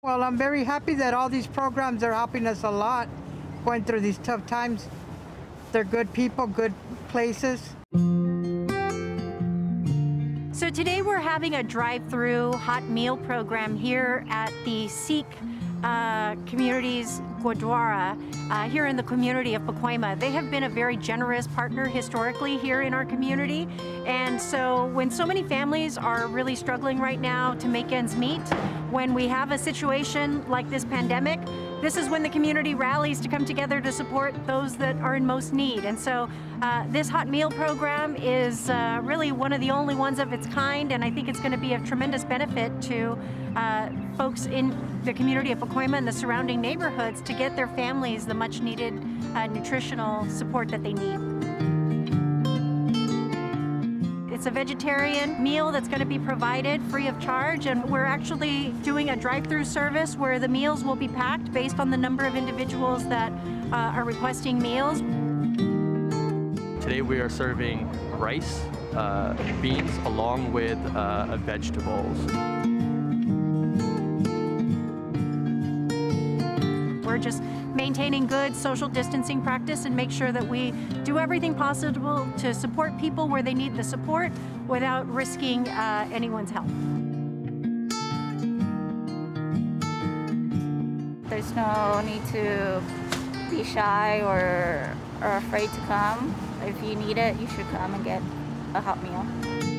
Well, I'm very happy that all these programs are helping us a lot going through these tough times. They're good people, good places. So today we're having a drive-through hot meal program here at the Sikh uh, Communities Gurdwara uh, here in the community of Pacoima. They have been a very generous partner historically here in our community. And so when so many families are really struggling right now to make ends meet, when we have a situation like this pandemic, this is when the community rallies to come together to support those that are in most need. And so uh, this hot meal program is uh, really one of the only ones of its kind, and I think it's going to be of tremendous benefit to uh, folks in the community of Pacoima and the surrounding neighborhoods to get their families the much needed uh, nutritional support that they need. It's a vegetarian meal that's going to be provided free of charge, and we're actually doing a drive-through service where the meals will be packed based on the number of individuals that uh, are requesting meals. Today we are serving rice, uh, beans, along with uh, vegetables. We're just maintaining good social distancing practice and make sure that we do everything possible to support people where they need the support without risking uh, anyone's health. There's no need to be shy or, or afraid to come. If you need it, you should come and get a hot meal.